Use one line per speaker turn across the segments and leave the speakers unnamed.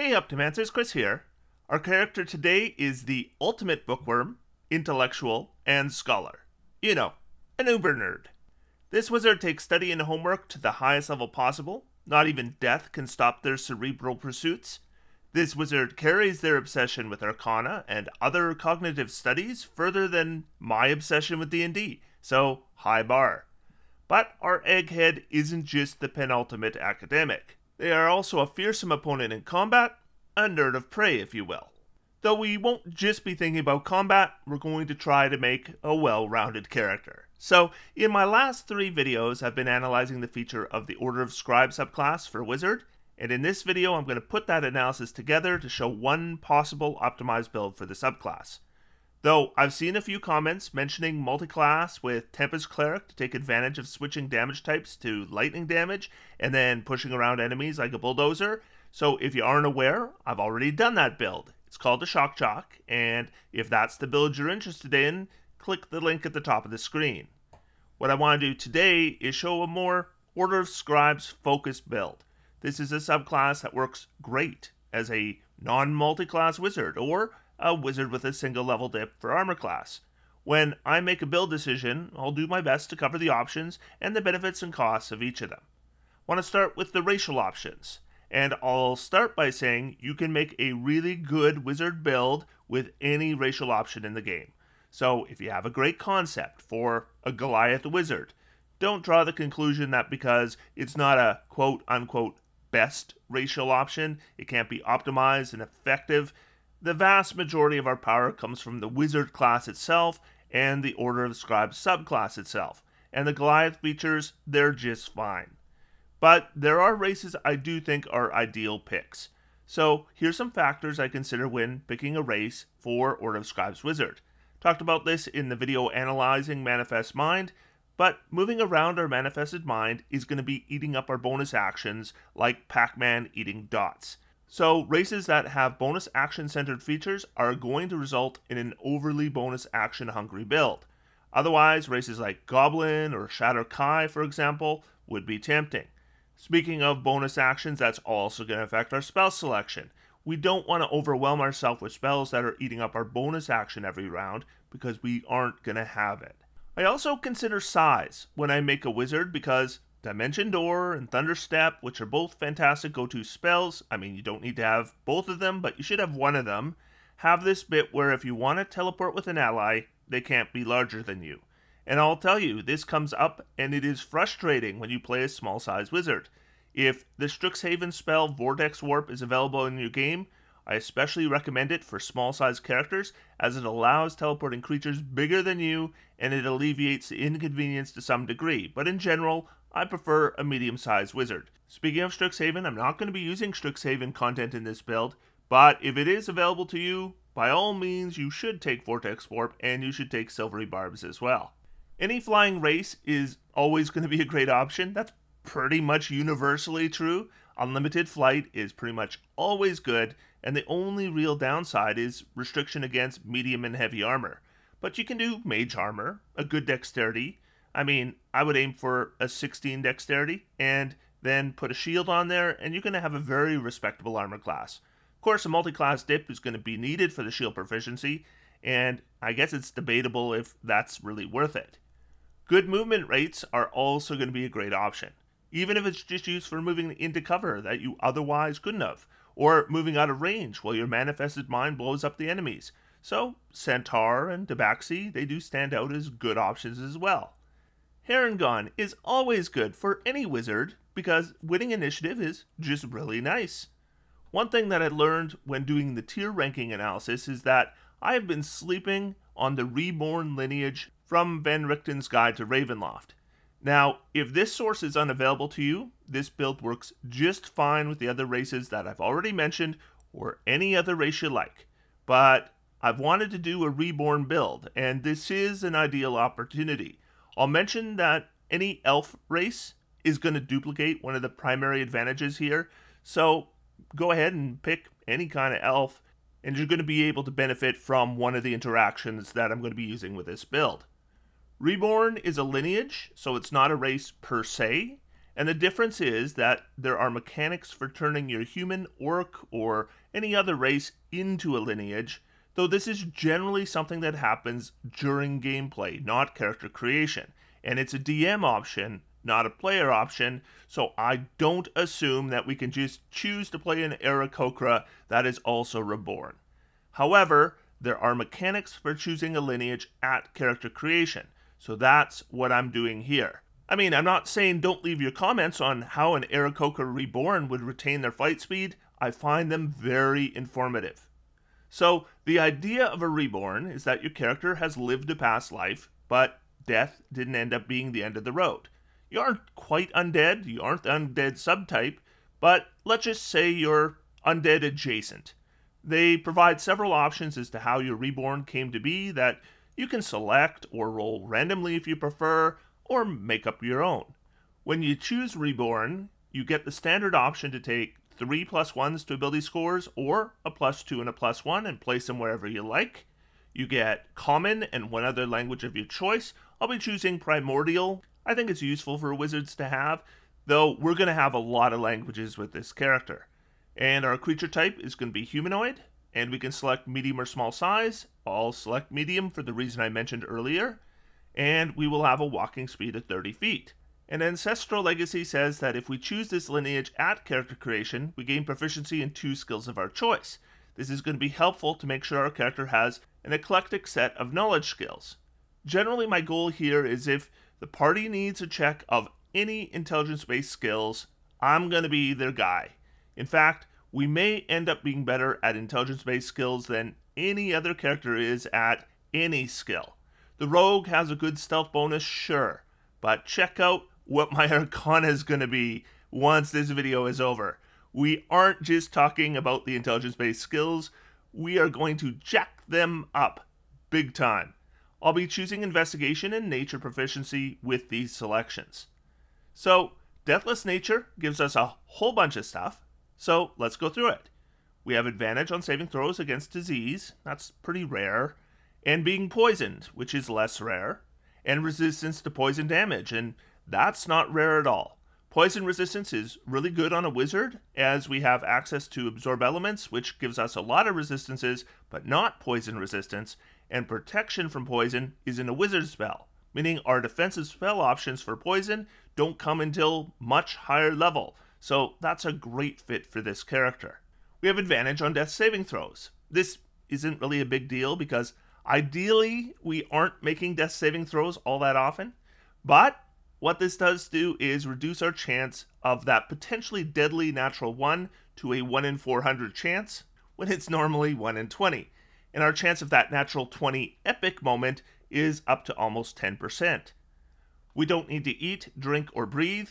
Hey Optimancers, Chris here. Our character today is the ultimate bookworm, intellectual, and scholar. You know, an uber nerd. This wizard takes study and homework to the highest level possible. Not even death can stop their cerebral pursuits. This wizard carries their obsession with arcana and other cognitive studies further than my obsession with D&D, so high bar. But our egghead isn't just the penultimate academic. They are also a fearsome opponent in combat, a nerd of prey, if you will. Though we won't just be thinking about combat, we're going to try to make a well rounded character. So, in my last three videos, I've been analyzing the feature of the Order of Scribe subclass for Wizard, and in this video, I'm going to put that analysis together to show one possible optimized build for the subclass. Though I've seen a few comments mentioning multiclass with Tempest Cleric to take advantage of switching damage types to lightning damage and then pushing around enemies like a bulldozer. So if you aren't aware, I've already done that build. It's called the Shock Jock, and if that's the build you're interested in, click the link at the top of the screen. What I want to do today is show a more Order of Scribes focused build. This is a subclass that works great as a non multiclass wizard or a wizard with a single level dip for armor class. When I make a build decision, I'll do my best to cover the options and the benefits and costs of each of them. I want to start with the racial options, and I'll start by saying you can make a really good wizard build with any racial option in the game. So if you have a great concept for a Goliath wizard, don't draw the conclusion that because it's not a quote unquote best racial option, it can't be optimized and effective the vast majority of our power comes from the wizard class itself and the Order of Scribes subclass itself. And the Goliath features, they're just fine. But there are races I do think are ideal picks. So here's some factors I consider when picking a race for Order of Scribes Wizard. Talked about this in the video analyzing Manifest Mind, but moving around our manifested mind is going to be eating up our bonus actions like Pac Man eating dots. So, races that have bonus action centered features are going to result in an overly bonus action hungry build. Otherwise, races like Goblin or Shadar-kai, for example, would be tempting. Speaking of bonus actions, that's also going to affect our spell selection. We don't want to overwhelm ourselves with spells that are eating up our bonus action every round because we aren't going to have it. I also consider size when I make a wizard because Dimension Door and Thunderstep, which are both fantastic go to spells. I mean, you don't need to have both of them, but you should have one of them. Have this bit where if you want to teleport with an ally, they can't be larger than you. And I'll tell you, this comes up and it is frustrating when you play a small size wizard. If the Strixhaven spell Vortex Warp is available in your game, I especially recommend it for small sized characters as it allows teleporting creatures bigger than you and it alleviates the inconvenience to some degree. But in general, I prefer a medium sized wizard. Speaking of Strixhaven, I'm not going to be using Strixhaven content in this build, but if it is available to you, by all means you should take Vortex Warp and you should take Silvery Barbs as well. Any flying race is always going to be a great option. That's pretty much universally true. Unlimited flight is pretty much always good, and the only real downside is restriction against medium and heavy armor. But you can do mage armor, a good dexterity, I mean, I would aim for a 16 dexterity and then put a shield on there, and you're going to have a very respectable armor class. Of course, a multi class dip is going to be needed for the shield proficiency, and I guess it's debatable if that's really worth it. Good movement rates are also going to be a great option, even if it's just used for moving into cover that you otherwise couldn't have, or moving out of range while your manifested mind blows up the enemies. So, Centaur and Tabaxi, they do stand out as good options as well. Harengon is always good for any wizard because winning initiative is just really nice. One thing that I learned when doing the tier ranking analysis is that I have been sleeping on the reborn lineage from Van Richten's Guide to Ravenloft. Now, if this source is unavailable to you, this build works just fine with the other races that I've already mentioned or any other race you like. But I've wanted to do a reborn build, and this is an ideal opportunity. I'll mention that any elf race is going to duplicate one of the primary advantages here. So go ahead and pick any kind of elf, and you're going to be able to benefit from one of the interactions that I'm going to be using with this build. Reborn is a lineage, so it's not a race per se, And the difference is that there are mechanics for turning your human, orc, or any other race into a lineage, though this is generally something that happens during gameplay, not character creation. And it's a DM option, not a player option, so I don't assume that we can just choose to play an Aarakocra that is also reborn. However, there are mechanics for choosing a lineage at character creation, so that's what I'm doing here. I mean, I'm not saying don't leave your comments on how an Aarakocra reborn would retain their fight speed. I find them very informative. So, the idea of a reborn is that your character has lived a past life, but death didn't end up being the end of the road. You aren't quite undead, you aren't the undead subtype, but let's just say you're undead adjacent. They provide several options as to how your reborn came to be that you can select or roll randomly if you prefer, or make up your own. When you choose Reborn, you get the standard option to take three plus ones to ability scores or a plus two and a plus one and place them wherever you like. You get Common and one other language of your choice. I'll be choosing Primordial. I think it's useful for wizards to have, though we're going to have a lot of languages with this character. And our creature type is going to be humanoid, and we can select medium or small size. I'll select medium for the reason I mentioned earlier and we will have a walking speed of 30 feet. And Ancestral Legacy says that if we choose this lineage at character creation, we gain proficiency in two skills of our choice. This is going to be helpful to make sure our character has an eclectic set of knowledge skills. Generally, my goal here is if the party needs a check of any intelligence based skills, I'm going to be their guy. In fact, we may end up being better at intelligence based skills than any other character is at any skill. The rogue has a good stealth bonus, sure, but check out what my arcana is going to be once this video is over. We aren't just talking about the intelligence based skills, we are going to jack them up big time. I'll be choosing investigation and nature proficiency with these selections. So, Deathless Nature gives us a whole bunch of stuff, so let's go through it. We have advantage on saving throws against disease, that's pretty rare and being poisoned, which is less rare, and resistance to poison damage, and that's not rare at all. Poison resistance is really good on a wizard, as we have access to absorb elements, which gives us a lot of resistances, but not poison resistance, and protection from poison is in a wizard spell, meaning our defensive spell options for poison don't come until much higher level, so that's a great fit for this character. We have advantage on death saving throws. This isn't really a big deal because Ideally, we aren't making death saving throws all that often, but what this does do is reduce our chance of that potentially deadly natural 1 to a 1 in 400 chance when it's normally 1 in 20. And our chance of that natural 20 epic moment is up to almost 10%. We don't need to eat, drink, or breathe.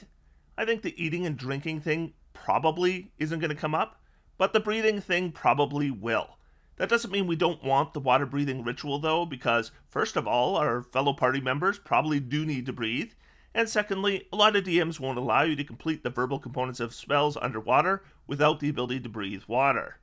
I think the eating and drinking thing probably isn't going to come up, but the breathing thing probably will. That doesn't mean we don't want the water breathing ritual, though, because, first of all, our fellow party members probably do need to breathe, and secondly, a lot of DMs won't allow you to complete the verbal components of spells underwater without the ability to breathe water.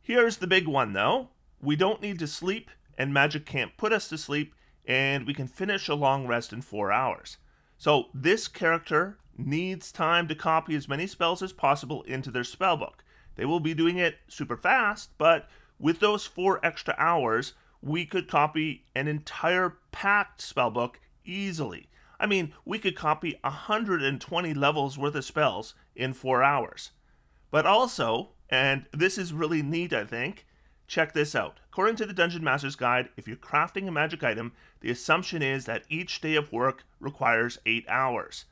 Here's the big one, though we don't need to sleep, and magic can't put us to sleep, and we can finish a long rest in four hours. So, this character needs time to copy as many spells as possible into their spellbook. They will be doing it super fast, but with those four extra hours, we could copy an entire packed spellbook easily. I mean, we could copy 120 levels worth of spells in four hours. But also, and this is really neat, I think, check this out. According to the Dungeon Master's Guide, if you're crafting a magic item, the assumption is that each day of work requires 8 hours.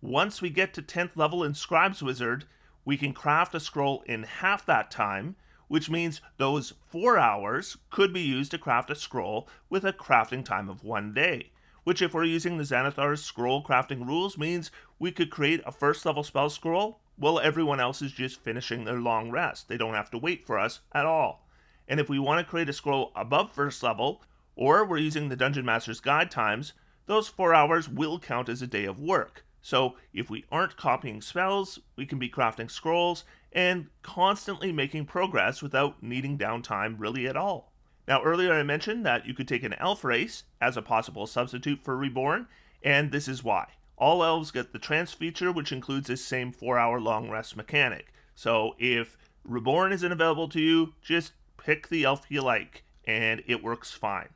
Once we get to 10th level in Scribe's Wizard, we can craft a scroll in half that time, which means those four hours could be used to craft a scroll with a crafting time of one day. Which, if we're using the Xanathar's scroll crafting rules, means we could create a first level spell scroll while everyone else is just finishing their long rest. They don't have to wait for us at all. And if we want to create a scroll above first level, or we're using the Dungeon Master's Guide times, those four hours will count as a day of work. So if we aren't copying spells, we can be crafting scrolls and constantly making progress without needing downtime really at all. Now, earlier I mentioned that you could take an elf race as a possible substitute for Reborn, and this is why. All elves get the trance feature, which includes this same 4 hour long rest mechanic. So if Reborn isn't available to you, just pick the elf you like, and it works fine.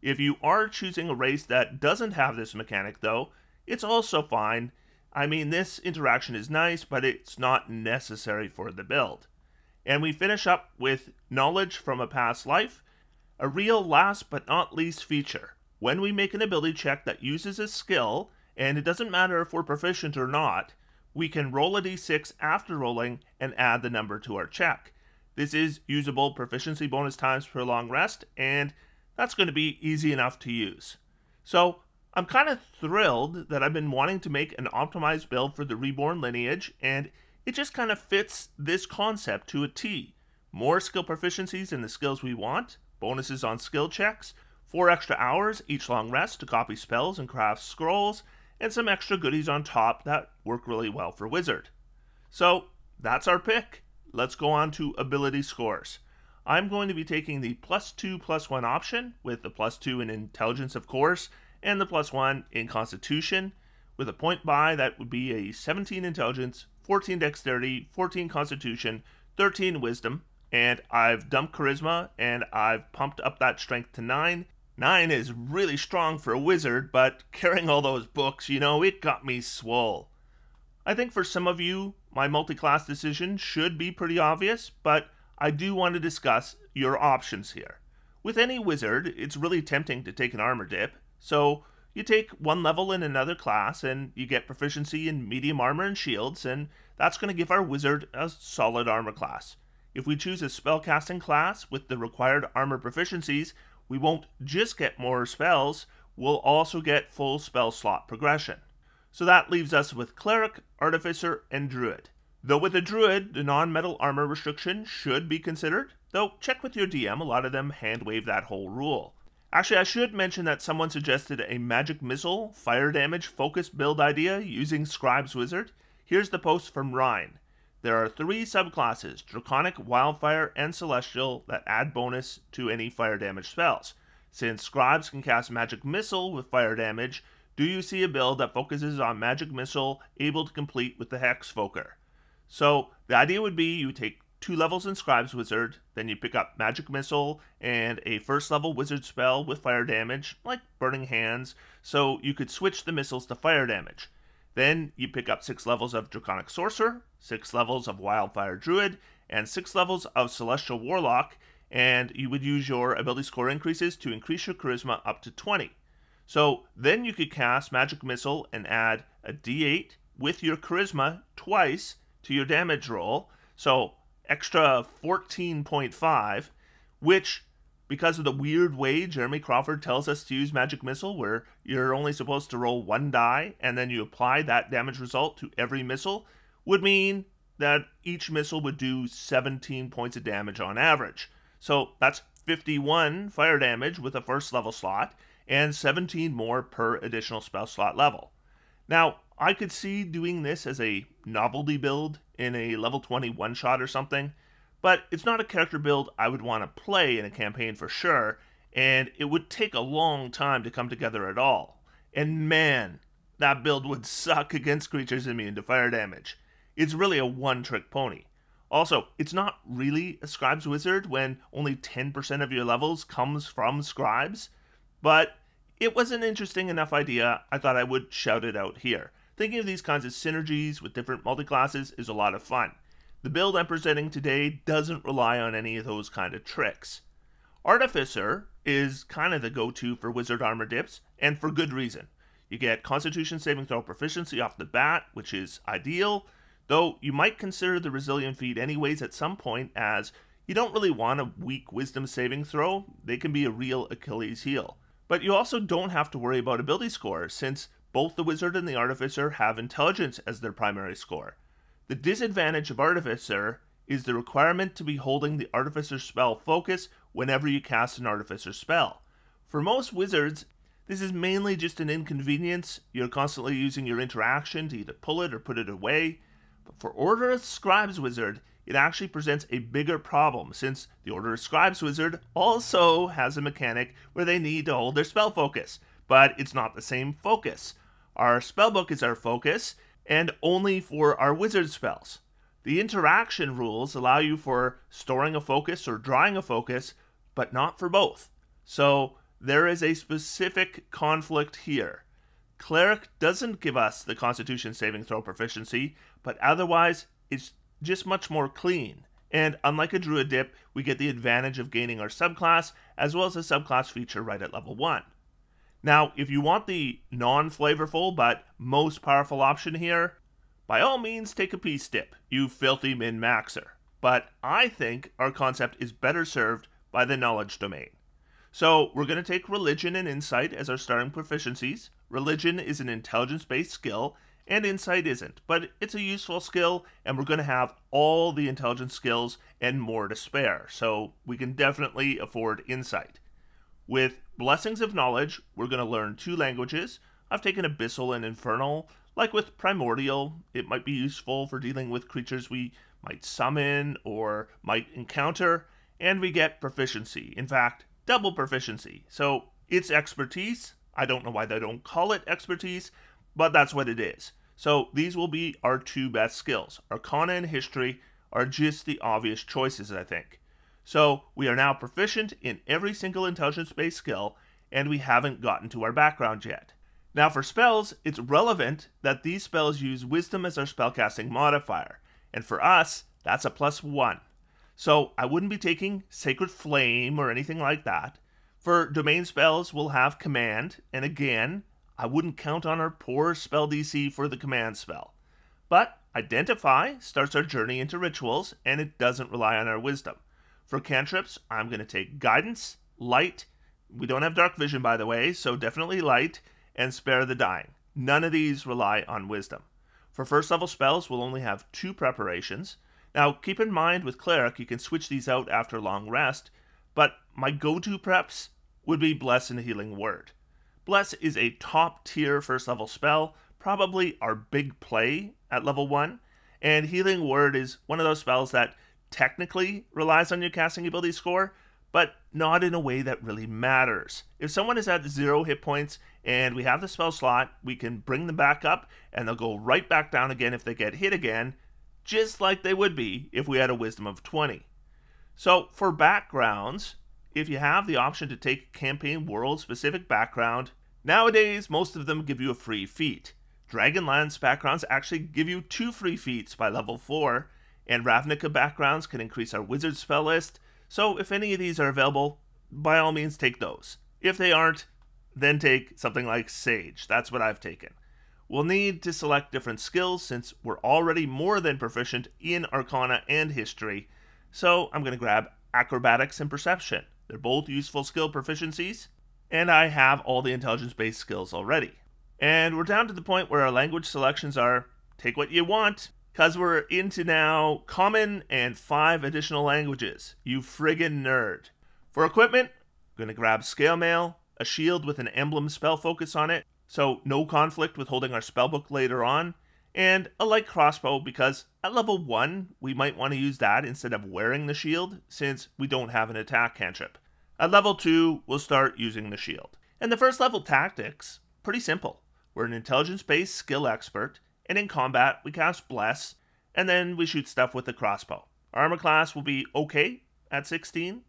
If you are choosing a race that doesn't have this mechanic, though, it's also fine. I mean, this interaction is nice, but it's not necessary for the build. And we finish up with knowledge from a past life, a real last but not least feature. When we make an ability check that uses a skill, and it doesn't matter if we're proficient or not, we can roll a d6 after rolling and add the number to our check. This is usable proficiency bonus times per long rest, and that's going to be easy enough to use. So I'm kind of thrilled that I've been wanting to make an optimized build for the Reborn lineage, and it just kind of fits this concept to a T. More skill proficiencies in the skills we want, bonuses on skill checks, four extra hours each long rest to copy spells and craft scrolls, and some extra goodies on top that work really well for Wizard. So that's our pick. Let's go on to ability scores. I'm going to be taking the plus two plus one option with the plus two in intelligence, of course, and the plus one in Constitution. With a point buy, that would be a 17 Intelligence, 14 Dexterity, 14 Constitution, 13 Wisdom, and I've dumped Charisma and I've pumped up that Strength to 9. 9 is really strong for a wizard, but carrying all those books, you know, it got me swole. I think for some of you, my multi class decision should be pretty obvious, but I do want to discuss your options here. With any wizard, it's really tempting to take an armor dip, so you take one level in another class and you get proficiency in medium armor and shields, and that's going to give our wizard a solid armor class. If we choose a spellcasting class with the required armor proficiencies, we won't just get more spells, we'll also get full spell slot progression. So that leaves us with Cleric, Artificer, and Druid. Though with a Druid, the non metal armor restriction should be considered, though check with your DM, a lot of them hand wave that whole rule. Actually, I should mention that someone suggested a magic missile, fire damage focused build idea using Scribe's Wizard. Here's the post from Ryan. There are three subclasses Draconic, Wildfire, and Celestial that add bonus to any fire damage spells. Since Scribes can cast Magic Missile with fire damage, do you see a build that focuses on Magic Missile able to complete with the Hex Foker? So the idea would be you take two levels in Scribe's Wizard, then you pick up Magic Missile and a first level wizard spell with fire damage, like Burning Hands, so you could switch the missiles to fire damage. Then you pick up six levels of Draconic Sorcerer, six levels of Wildfire Druid, and six levels of Celestial Warlock, and you would use your ability score increases to increase your Charisma up to 20. So then you could cast Magic Missile and add a d8 with your Charisma twice to your damage roll. So extra 14.5, which, because of the weird way Jeremy Crawford tells us to use Magic Missile, where you're only supposed to roll one die and then you apply that damage result to every missile, would mean that each missile would do 17 points of damage on average. So that's 51 fire damage with a first level slot, and 17 more per additional spell slot level. Now, I could see doing this as a novelty build in a level 20 one shot or something, but it's not a character build I would want to play in a campaign for sure, and it would take a long time to come together at all. And man, that build would suck against creatures immune to fire damage. It's really a one trick pony. Also, it's not really a Scribe's Wizard when only 10% of your levels comes from Scribes, but it was an interesting enough idea, I thought I would shout it out here. Thinking of these kinds of synergies with different multiclasses is a lot of fun. The build I'm presenting today doesn't rely on any of those kind of tricks. Artificer is kind of the go-to for wizard armor dips, and for good reason. You get Constitution saving throw proficiency off the bat, which is ideal, though you might consider the resilient feat anyways at some point as you don't really want a weak wisdom saving throw, they can be a real Achilles heel. But you also don't have to worry about ability score, since both the wizard and the artificer have intelligence as their primary score. The disadvantage of artificer is the requirement to be holding the artificer spell focus whenever you cast an artificer spell. For most wizards, this is mainly just an inconvenience. You're constantly using your interaction to either pull it or put it away. But for Order of Scribes Wizard, it actually presents a bigger problem since the Order of Scribes Wizard also has a mechanic where they need to hold their spell focus, but it's not the same focus. Our spellbook is our focus, and only for our wizard spells. The interaction rules allow you for storing a focus or drawing a focus, but not for both. So there is a specific conflict here. Cleric doesn't give us the Constitution saving throw proficiency, but otherwise it's just much more clean. And unlike a Druid dip, we get the advantage of gaining our subclass as well as a subclass feature right at level 1. Now, if you want the non flavorful but most powerful option here, by all means take a peace dip, you filthy min maxer. But I think our concept is better served by the knowledge domain. So we're going to take religion and insight as our starting proficiencies. Religion is an intelligence based skill, and insight isn't, but it's a useful skill, and we're going to have all the intelligence skills and more to spare, so we can definitely afford insight. With Blessings of Knowledge, we're going to learn two languages. I've taken Abyssal and Infernal. Like with Primordial, it might be useful for dealing with creatures we might summon or might encounter, and we get proficiency. In fact, double proficiency. So it's expertise. I don't know why they don't call it expertise, but that's what it is. So these will be our two best skills. Arcana and History are just the obvious choices, I think. So we are now proficient in every single intelligence based skill, and we haven't gotten to our background yet. Now, for spells, it's relevant that these spells use Wisdom as our spellcasting modifier, and for us, that's a plus one. So I wouldn't be taking Sacred Flame or anything like that. For domain spells, we'll have Command, and again, I wouldn't count on our poor spell DC for the Command spell. But Identify starts our journey into rituals, and it doesn't rely on our wisdom. For cantrips, I'm going to take Guidance, Light, we don't have Dark Vision, by the way, so definitely Light, and Spare the Dying. None of these rely on wisdom. For first level spells, we'll only have two preparations. Now, keep in mind with Cleric, you can switch these out after long rest, but my go to preps would be Bless and Healing Word. Bless is a top tier first level spell, probably our big play at level 1, and Healing Word is one of those spells that technically relies on your casting ability score, but not in a way that really matters. If someone is at zero hit points and we have the spell slot, we can bring them back up and they'll go right back down again if they get hit again, just like they would be if we had a wisdom of 20. So for backgrounds, if you have the option to take campaign world specific background, nowadays most of them give you a free feat. Dragonlance backgrounds actually give you two free feats by level 4, and Ravnica backgrounds can increase our wizard spell list, so if any of these are available, by all means take those. If they aren't, then take something like Sage. That's what I've taken. We'll need to select different skills since we're already more than proficient in Arcana and History. So I'm going to grab Acrobatics and Perception. They're both useful skill proficiencies, and I have all the intelligence based skills already. And we're down to the point where our language selections are take what you want, because we're into now common and five additional languages. You friggin' nerd. For equipment, I'm to grab Scale Mail, a shield with an emblem spell focus on it, so no conflict with holding our spellbook later on, and a light crossbow because at level 1 we might want to use that instead of wearing the shield since we don't have an attack cantrip. At level 2 we'll start using the shield. And the first level tactics, pretty simple. We're an intelligence based skill expert, and in combat we cast Bless, and then we shoot stuff with the crossbow. Armor class will be okay at 16.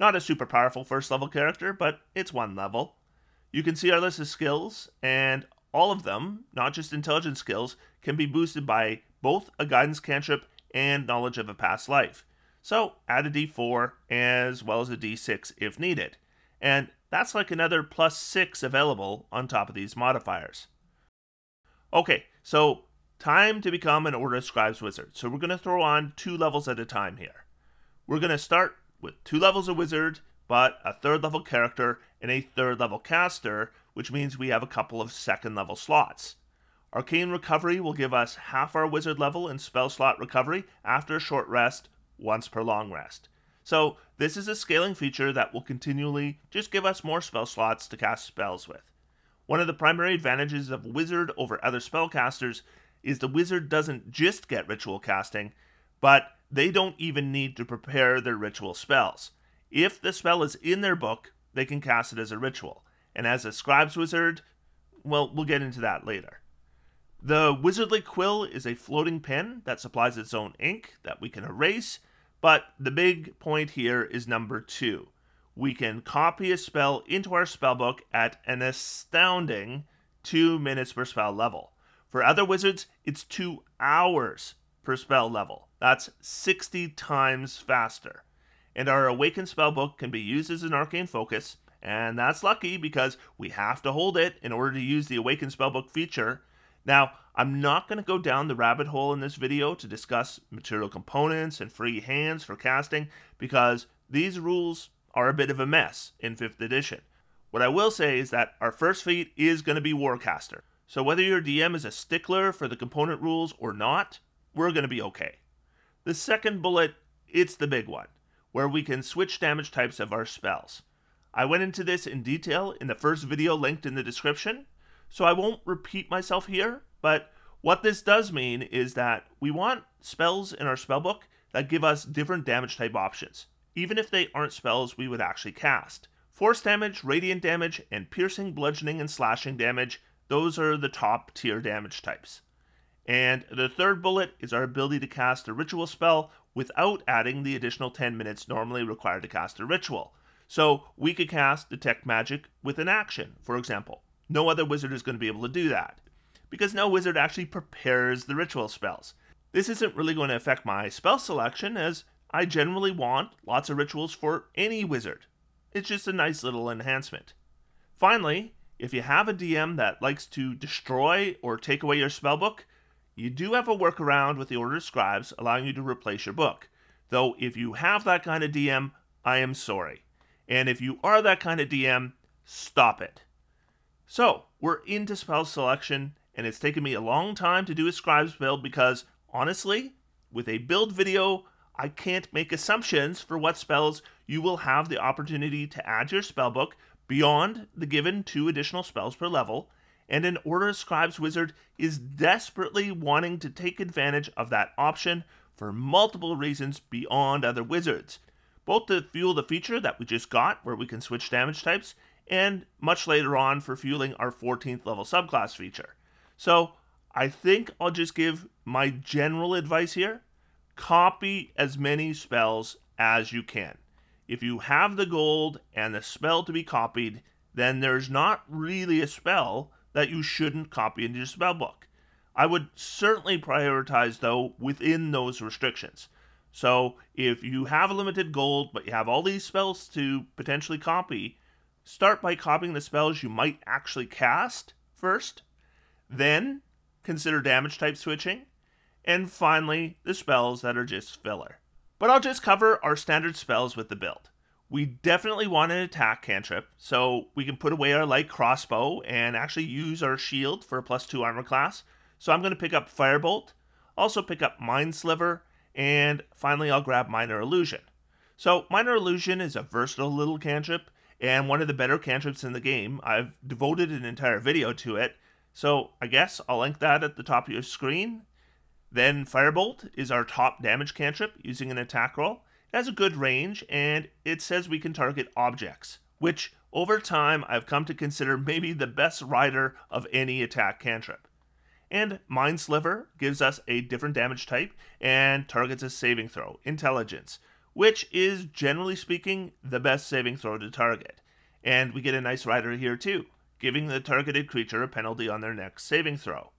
Not a super powerful first level character, but it's one level. You can see our list of skills, and all of them, not just intelligence skills, can be boosted by both a guidance cantrip and knowledge of a past life. So add a d4 as well as a d6 if needed. And that's like another plus 6 available on top of these modifiers. Okay, so time to become an Order of Scribes Wizard. So we're going to throw on two levels at a time here. We're going to start with two levels of Wizard but a third level character and a third level caster, which means we have a couple of second level slots. Arcane Recovery will give us half our wizard level in spell slot recovery after a short rest, once per long rest. So, this is a scaling feature that will continually just give us more spell slots to cast spells with. One of the primary advantages of Wizard over other spellcasters is the Wizard doesn't just get ritual casting, but they don't even need to prepare their ritual spells. If the spell is in their book, they can cast it as a ritual. And as a scribe's wizard, well, we'll get into that later. The Wizardly Quill is a floating pen that supplies its own ink that we can erase, but the big point here is number two. We can copy a spell into our spellbook at an astounding 2 minutes per spell level. For other wizards, it's 2 hours per spell level. That's 60 times faster. And our Awakened spellbook can be used as an arcane focus, and that's lucky because we have to hold it in order to use the Awakened spellbook feature. Now, I'm not going to go down the rabbit hole in this video to discuss material components and free hands for casting because these rules are a bit of a mess in 5th edition. What I will say is that our first feat is going to be Warcaster. So whether your DM is a stickler for the component rules or not, we're going to be okay. The second bullet, it's the big one, where we can switch damage types of our spells. I went into this in detail in the first video linked in the description, so I won't repeat myself here, but what this does mean is that we want spells in our spellbook that give us different damage type options even if they aren't spells we would actually cast. Force damage, radiant damage, and piercing, bludgeoning, and slashing damage, those are the top tier damage types. And the third bullet is our ability to cast a ritual spell without adding the additional 10 minutes normally required to cast a ritual. So we could cast Detect Magic with an action, for example. No other wizard is going to be able to do that, because no wizard actually prepares the ritual spells. This isn't really going to affect my spell selection, as I generally want lots of rituals for any wizard. It's just a nice little enhancement. Finally, if you have a DM that likes to destroy or take away your spellbook, you do have a workaround with the Order of Scribes allowing you to replace your book. Though, if you have that kind of DM, I am sorry. And if you are that kind of DM, stop it. So, we're into spell selection, and it's taken me a long time to do a Scribes build because, honestly, with a build video I can't make assumptions for what spells you will have the opportunity to add to your spellbook beyond the given two additional spells per level, and an Order of Scribes wizard is desperately wanting to take advantage of that option for multiple reasons beyond other wizards, both to fuel the feature that we just got where we can switch damage types, and much later on for fueling our 14th level subclass feature. So I think I'll just give my general advice here copy as many spells as you can. If you have the gold and the spell to be copied, then there's not really a spell that you shouldn't copy into your spell book. I would certainly prioritize, though, within those restrictions. So if you have limited gold, but you have all these spells to potentially copy, start by copying the spells you might actually cast first. Then consider damage type switching and finally, the spells that are just filler. But I'll just cover our standard spells with the build. We definitely want an attack cantrip, so we can put away our light crossbow and actually use our shield for a plus 2 armor class. So I'm going to pick up Firebolt, also pick up Mind Sliver, and finally I'll grab Minor Illusion. So Minor Illusion is a versatile little cantrip, and one of the better cantrips in the game. I've devoted an entire video to it, so I guess I'll link that at the top of your screen then Firebolt is our top damage cantrip using an attack roll. It has a good range and it says we can target objects, which over time I've come to consider maybe the best rider of any attack cantrip. And Mind Sliver gives us a different damage type and targets a saving throw, intelligence, which is generally speaking the best saving throw to target. And we get a nice rider here too, giving the targeted creature a penalty on their next saving throw.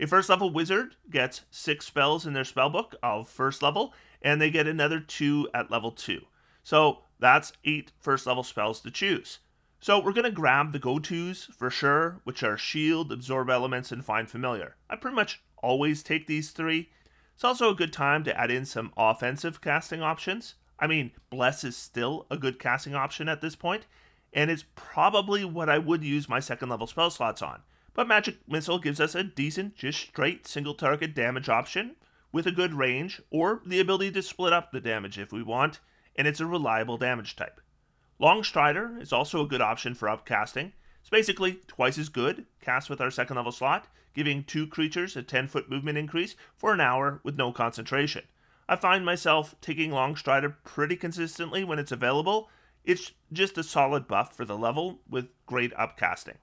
A first level wizard gets six spells in their spellbook of first level, and they get another two at level two. So that's eight first level spells to choose. So we're going to grab the go tos for sure, which are Shield, Absorb Elements, and Find Familiar. I pretty much always take these three. It's also a good time to add in some offensive casting options. I mean, Bless is still a good casting option at this point, and it's probably what I would use my second level spell slots on. But Magic Missile gives us a decent, just straight single target damage option with a good range, or the ability to split up the damage if we want, and it's a reliable damage type. Long Strider is also a good option for upcasting. It's basically twice as good, cast with our second level slot, giving two creatures a 10 foot movement increase for an hour with no concentration. I find myself taking Long Strider pretty consistently when it's available. It's just a solid buff for the level with great upcasting.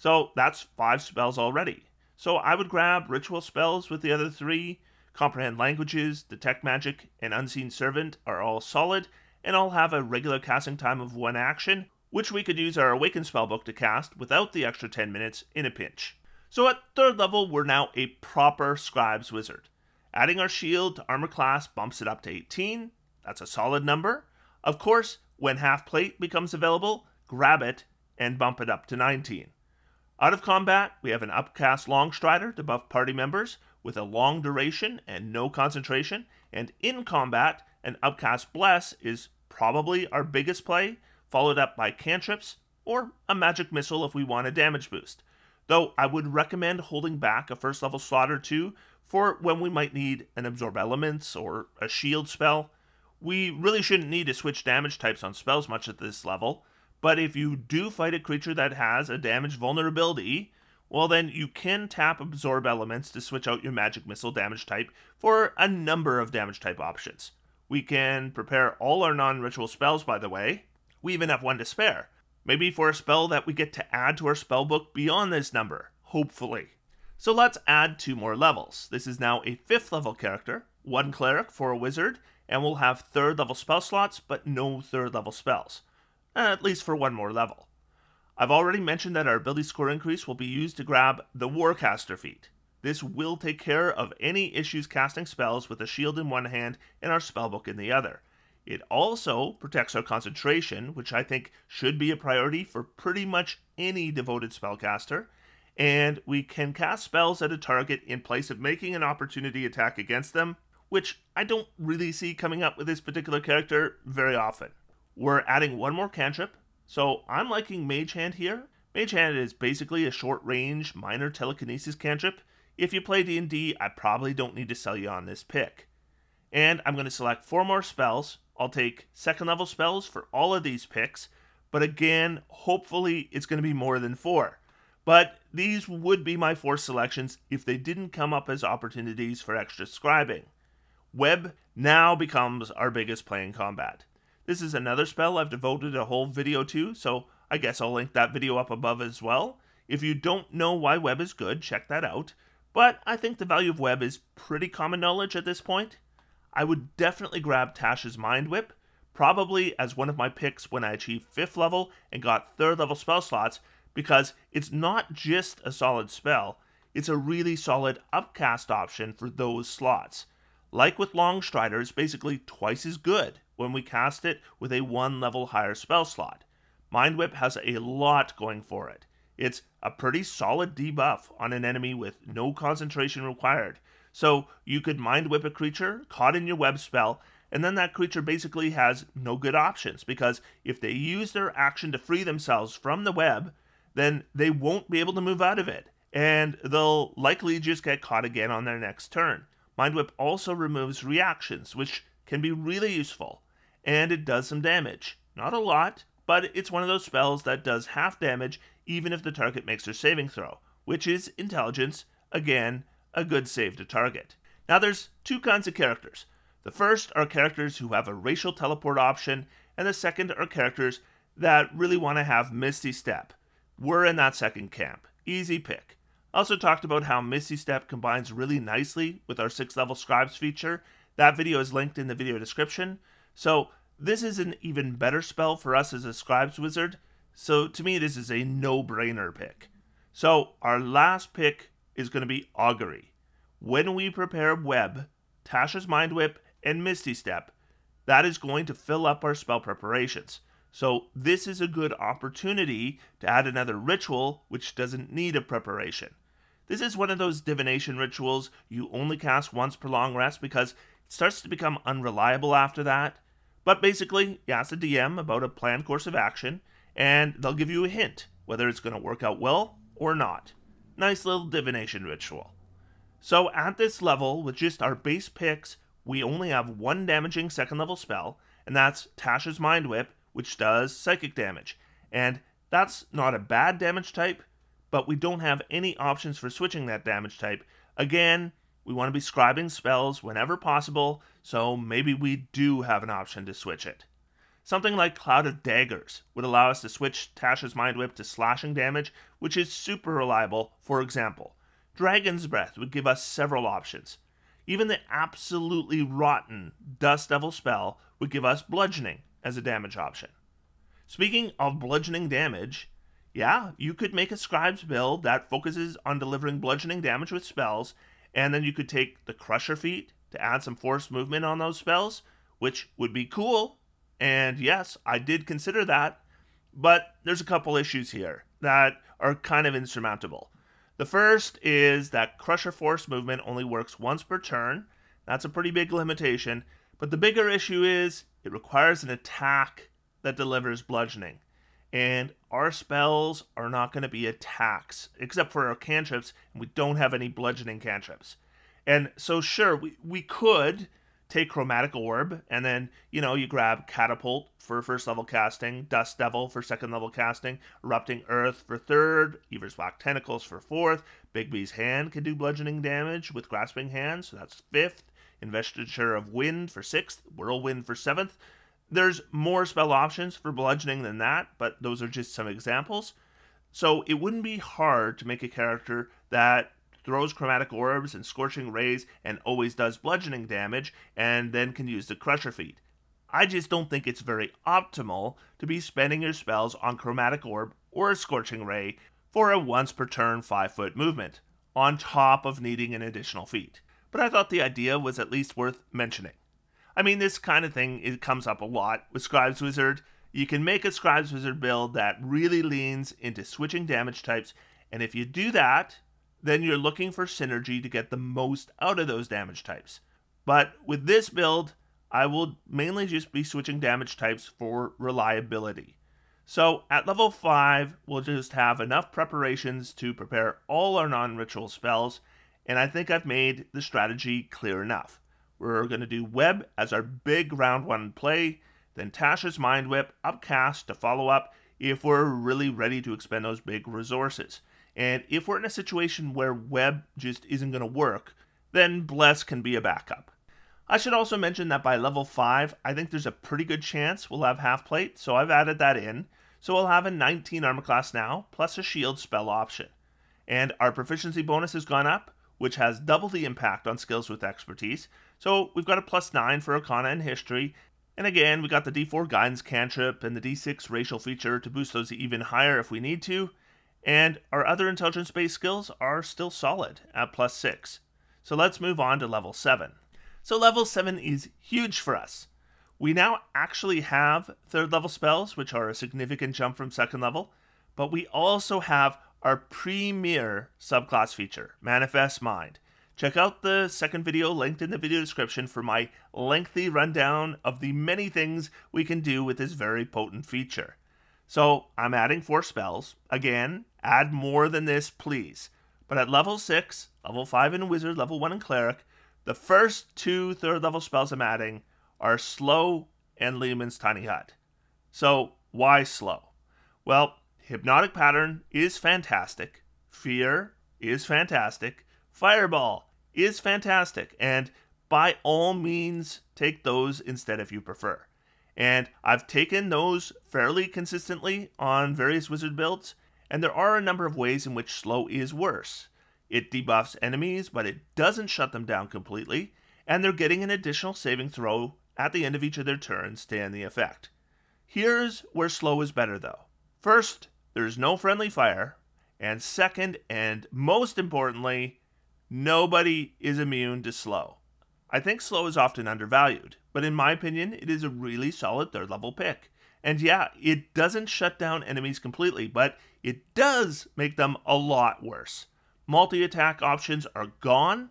So that's five spells already. So I would grab ritual spells with the other three. Comprehend languages, detect magic, and unseen servant are all solid, and I'll have a regular casting time of one action, which we could use our awaken spellbook to cast without the extra 10 minutes in a pinch. So at third level, we're now a proper scribes wizard. Adding our shield to armor class bumps it up to 18. That's a solid number. Of course, when half plate becomes available, grab it and bump it up to 19. Out of combat, we have an upcast Longstrider to buff party members with a long duration and no concentration, and in combat, an upcast Bless is probably our biggest play, followed up by cantrips or a magic missile if we want a damage boost. Though I would recommend holding back a first level slot or two for when we might need an absorb elements or a shield spell. We really shouldn't need to switch damage types on spells much at this level, but if you do fight a creature that has a damage vulnerability, well then you can tap absorb elements to switch out your magic missile damage type for a number of damage type options. We can prepare all our non-ritual spells by the way. We even have one to spare. Maybe for a spell that we get to add to our spellbook beyond this number, hopefully. So let's add two more levels. This is now a fifth level character, one cleric for a wizard, and we'll have third level spell slots, but no third level spells at least for one more level. I've already mentioned that our ability score increase will be used to grab the Warcaster feat. This will take care of any issues casting spells with a shield in one hand and our spellbook in the other. It also protects our concentration, which I think should be a priority for pretty much any devoted spellcaster, and we can cast spells at a target in place of making an opportunity attack against them, which I don't really see coming up with this particular character very often. We're adding one more cantrip, so I'm liking Mage Hand here. Mage Hand is basically a short range minor telekinesis cantrip. If you play D&D, I probably don't need to sell you on this pick. And I'm going to select four more spells. I'll take second level spells for all of these picks, but again, hopefully it's going to be more than four. But these would be my four selections if they didn't come up as opportunities for extra scribing. Web now becomes our biggest play in combat. This is another spell I've devoted a whole video to, so I guess I'll link that video up above as well. If you don't know why web is good, check that out. But I think the value of web is pretty common knowledge at this point. I would definitely grab Tasha's Mind Whip, probably as one of my picks when I achieved 5th level and got 3rd level spell slots, because it's not just a solid spell, it's a really solid upcast option for those slots. Like with Longstrider, it's basically twice as good when we cast it with a one level higher spell slot. Mind Whip has a lot going for it. It's a pretty solid debuff on an enemy with no concentration required. So you could Mind Whip a creature caught in your web spell, and then that creature basically has no good options because if they use their action to free themselves from the web, then they won't be able to move out of it, and they'll likely just get caught again on their next turn. Mind Whip also removes reactions, which can be really useful and it does some damage. Not a lot, but it's one of those spells that does half damage even if the target makes their saving throw, which is intelligence, again, a good save to target. Now there's two kinds of characters. The first are characters who have a racial teleport option, and the second are characters that really want to have Misty Step. We're in that second camp. Easy pick. Also talked about how Misty Step combines really nicely with our 6th level Scribes feature. That video is linked in the video description. So this is an even better spell for us as a Scribes Wizard. So to me, this is a no-brainer pick. So our last pick is going to be Augury. When we prepare Web, Tasha's Mind Whip, and Misty Step, that is going to fill up our spell preparations. So this is a good opportunity to add another ritual which doesn't need a preparation. This is one of those divination rituals you only cast once per long rest because it starts to become unreliable after that. But basically, you ask the DM about a planned course of action, and they'll give you a hint whether it's going to work out well or not. Nice little divination ritual. So at this level, with just our base picks, we only have one damaging second level spell, and that's Tasha's Mind Whip, which does psychic damage. And that's not a bad damage type, but we don't have any options for switching that damage type. Again, we want to be scribing spells whenever possible, so maybe we do have an option to switch it. Something like Cloud of Daggers would allow us to switch Tasha's Mind Whip to slashing damage, which is super reliable. For example, Dragon's Breath would give us several options. Even the absolutely rotten Dust Devil spell would give us bludgeoning as a damage option. Speaking of bludgeoning damage, yeah, you could make a Scribes build that focuses on delivering bludgeoning damage with spells, and then you could take the Crusher feat to add some force movement on those spells, which would be cool. And yes, I did consider that, but there's a couple issues here that are kind of insurmountable. The first is that Crusher Force movement only works once per turn. That's a pretty big limitation. But the bigger issue is it requires an attack that delivers bludgeoning. And our spells are not going to be attacks, except for our cantrips, and we don't have any bludgeoning cantrips. And so, sure, we, we could take Chromatic Orb, and then, you know, you grab Catapult for first level casting, Dust Devil for second level casting, Erupting Earth for third, Evard's Black Tentacles for fourth, Bigby's Hand can do bludgeoning damage with Grasping Hand, so that's fifth, Investiture of Wind for sixth, Whirlwind for seventh. There's more spell options for bludgeoning than that, but those are just some examples. So it wouldn't be hard to make a character that throws chromatic orbs and scorching rays and always does bludgeoning damage, and then can use the Crusher feat. I just don't think it's very optimal to be spending your spells on Chromatic Orb or a Scorching Ray for a once per turn 5 foot movement, on top of needing an additional feat. But I thought the idea was at least worth mentioning. I mean, this kind of thing it comes up a lot with Scribes Wizard. You can make a Scribes Wizard build that really leans into switching damage types, and if you do that, then you're looking for synergy to get the most out of those damage types. But with this build, I will mainly just be switching damage types for reliability. So at level 5, we'll just have enough preparations to prepare all our non-ritual spells, and I think I've made the strategy clear enough. We're going to do Web as our big round 1 play, then Tasha's Mind Whip upcast to follow up if we're really ready to expend those big resources. And if we're in a situation where web just isn't going to work, then bless can be a backup. I should also mention that by level 5, I think there's a pretty good chance we'll have half plate, so I've added that in. So we'll have a 19 armor class now, plus a shield spell option. And our proficiency bonus has gone up, which has double the impact on skills with expertise. So we've got a plus 9 for Arcana and History. And again, we got the D4 guidance cantrip and the D6 racial feature to boost those even higher if we need to. And our other intelligence based skills are still solid at plus 6. So let's move on to level 7. So level 7 is huge for us. We now actually have third level spells, which are a significant jump from second level, but we also have our premier subclass feature, Manifest Mind. Check out the second video linked in the video description for my lengthy rundown of the many things we can do with this very potent feature. So I'm adding four spells. Again, add more than this, please. But at level 6, level 5 in Wizard, level 1 in Cleric, the first two third level spells I'm adding are Slow and Leomund's Tiny Hut. So, why slow? Well, Hypnotic Pattern is fantastic. Fear is fantastic. Fireball is fantastic. And by all means, take those instead if you prefer. And I've taken those fairly consistently on various wizard builds, and there are a number of ways in which slow is worse. It debuffs enemies, but it doesn't shut them down completely, and they're getting an additional saving throw at the end of each of their turns to end the effect. Here's where slow is better though. First, there's no friendly fire, and second, and most importantly, nobody is immune to slow. I think slow is often undervalued, but in my opinion, it is a really solid third level pick. And yeah, it doesn't shut down enemies completely, but it does make them a lot worse. Multi attack options are gone,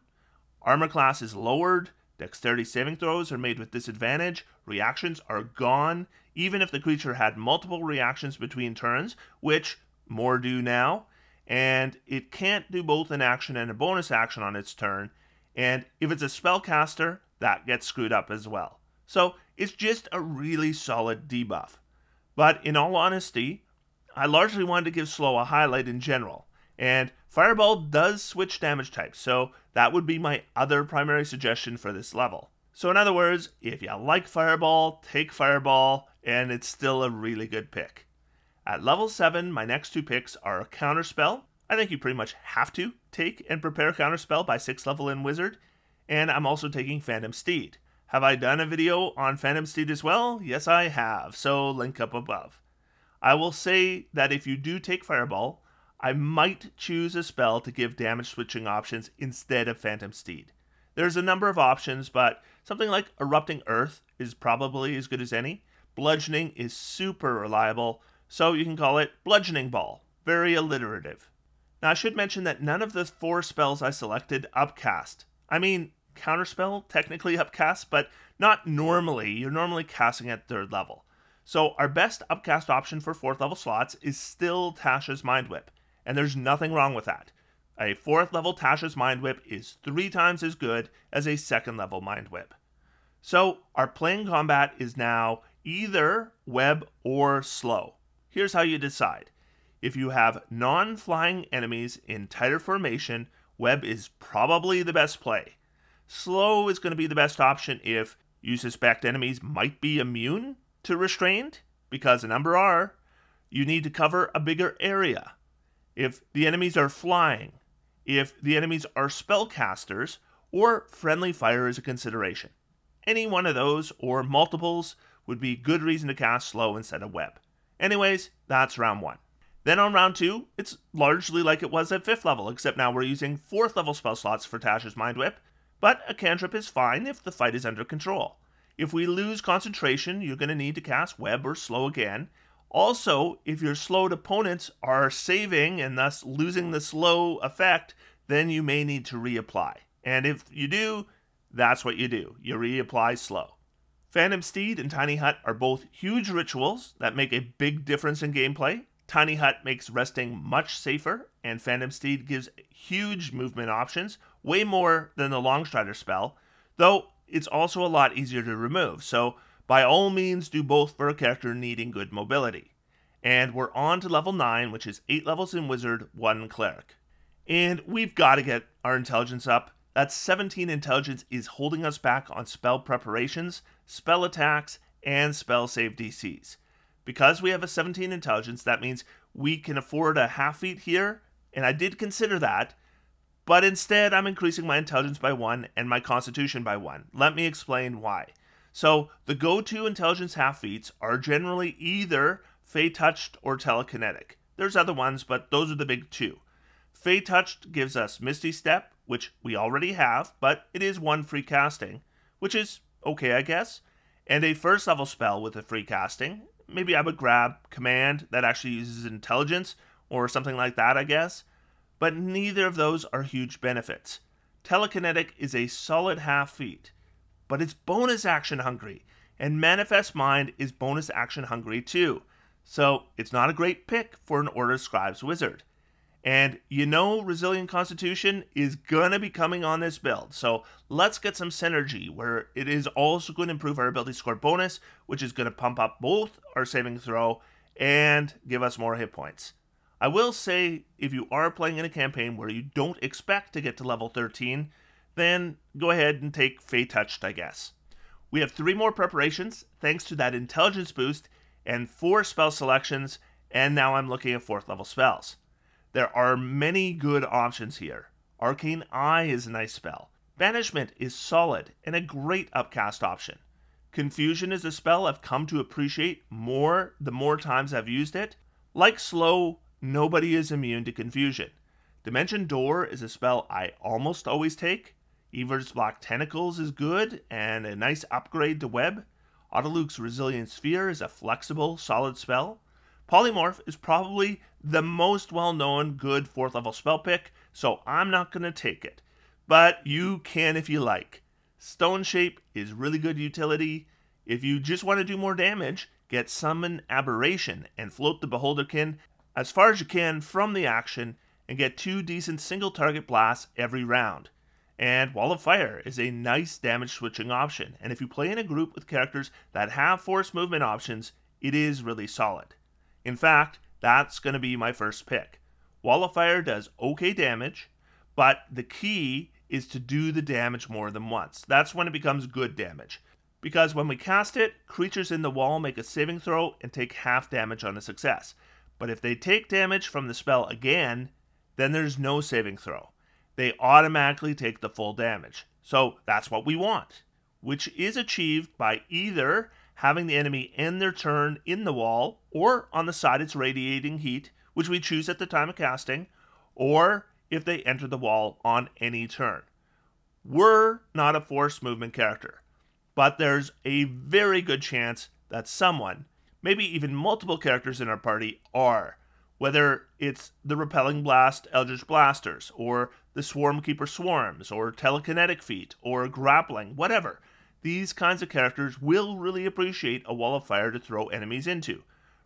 armor class is lowered, dexterity saving throws are made with disadvantage, reactions are gone, even if the creature had multiple reactions between turns, which more do now, and it can't do both an action and a bonus action on its turn, and if it's a spellcaster, that gets screwed up as well. So it's just a really solid debuff. But in all honesty, I largely wanted to give Slow a highlight in general. And Fireball does switch damage types, so that would be my other primary suggestion for this level. So in other words, if you like Fireball, take Fireball, and it's still a really good pick. At level 7, my next two picks are Counterspell. I think you pretty much have to take and prepare Counterspell by 6 level in Wizard, and I'm also taking Phantom Steed. Have I done a video on Phantom Steed as well? Yes, I have, so link up above. I will say that if you do take Fireball, I might choose a spell to give damage switching options instead of Phantom Steed. There's a number of options, but something like Erupting Earth is probably as good as any. Bludgeoning is super reliable, so you can call it Bludgeoning Ball. Very alliterative. Now, I should mention that none of the four spells I selected upcast. I mean, Counterspell technically upcast, but not normally. You're normally casting at third level. So our best upcast option for fourth level slots is still Tasha's Mind Whip, and there's nothing wrong with that. A fourth level Tasha's Mind Whip is three times as good as a second level Mind Whip. So our playing combat is now either web or slow. Here's how you decide. If you have non flying enemies in tighter formation, web is probably the best play. Slow is going to be the best option if you suspect enemies might be immune to restrained, because a number are. You need to cover a bigger area. If the enemies are flying, if the enemies are spellcasters, or friendly fire is a consideration. Any one of those, or multiples, would be good reason to cast slow instead of web. Anyways, that's round one. Then on round two, it's largely like it was at fifth level, except now we're using fourth level spell slots for Tasha's Mind Whip, but a cantrip is fine if the fight is under control. If we lose concentration, you're going to need to cast Web or Slow again. Also, if your slowed opponents are saving and thus losing the slow effect, then you may need to reapply. And if you do, that's what you do. You reapply slow. Phantom Steed and Tiny Hut are both huge rituals that make a big difference in gameplay. Tiny Hut makes resting much safer, and Phantom Steed gives huge movement options, way more than the Longstrider spell, though it's also a lot easier to remove, so by all means do both for a character needing good mobility. And we're on to level 9, which is 8 levels in Wizard, 1 Cleric. And we've got to get our intelligence up. That 17 intelligence is holding us back on spell preparations, spell attacks, and spell save DCs. Because we have a 17 intelligence, that means we can afford a half feat here, and I did consider that, but instead I'm increasing my intelligence by 1 and my constitution by 1. Let me explain why. So, the go to intelligence half feats are generally either Fey Touched or Telekinetic. There's other ones, but those are the big two. Fey Touched gives us Misty Step, which we already have, but it is one free casting, which is okay, I guess, and a first level spell with a free casting, maybe I would grab Command that actually uses intelligence or something like that, I guess. But neither of those are huge benefits. Telekinetic is a solid half feat, but it's bonus action hungry, and Manifest Mind is bonus action hungry too. So it's not a great pick for an Order Scribes wizard. And you know, Resilient Constitution is going to be coming on this build. So let's get some synergy where it is also going to improve our ability score bonus, which is going to pump up both our saving throw and give us more hit points. I will say, if you are playing in a campaign where you don't expect to get to level 13, then go ahead and take Fey Touched, I guess. We have three more preparations thanks to that intelligence boost and four spell selections, and now I'm looking at fourth level spells. There are many good options here. Arcane Eye is a nice spell. Banishment is solid and a great upcast option. Confusion is a spell I've come to appreciate more the more times I've used it. Like Slow, nobody is immune to confusion. Dimension Door is a spell I almost always take. Evard's Black Tentacles is good and a nice upgrade to Web. Otiluke's Resilient Sphere is a flexible, solid spell. Polymorph is probably the most well known good fourth level spell pick, so I'm not going to take it. But you can if you like. Stone Shape is really good utility. If you just want to do more damage, get Summon Aberration and float the Beholderkin as far as you can from the action and get two decent single target blasts every round. And Wall of Fire is a nice damage switching option, and if you play in a group with characters that have force movement options, it is really solid. In fact, that's going to be my first pick. Wall of Fire does okay damage, but the key is to do the damage more than once. That's when it becomes good damage. because when we cast it, creatures in the wall make a saving throw and take half damage on a success. But if they take damage from the spell again, then there's no saving throw. They automatically take the full damage. So that's what we want, which is achieved by either having the enemy end their turn in the wall or on the side it's radiating heat, which we choose at the time of casting, or if they enter the wall on any turn. We're not a forced movement character, but there's a very good chance that someone, maybe even multiple characters in our party, are. Whether it's the Repelling Blast Eldritch Blasters, or the Swarm Keeper Swarms, or Telekinetic Feat, or Grappling, whatever. These kinds of characters will really appreciate a wall of fire to throw enemies into.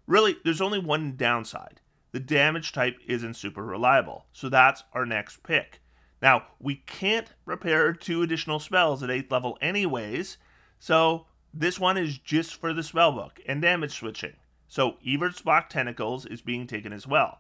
Really, there's only one downside the damage type isn't super reliable, so that's our next pick. Now, we can't prepare two additional spells at 8th level anyways, so this one is just for the spellbook and damage switching. So Evard's Black Tentacles is being taken as well.